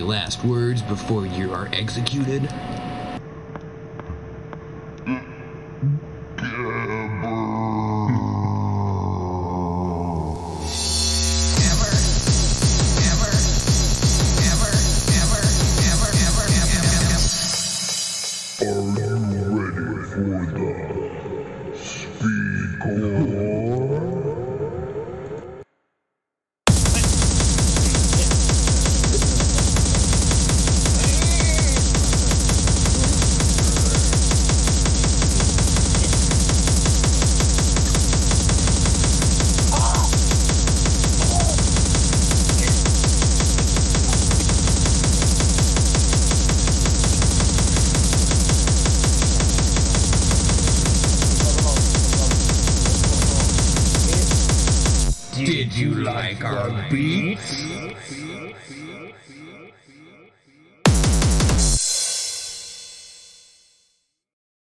last words before you are executed? Are you ready for the speed Did you like our beats?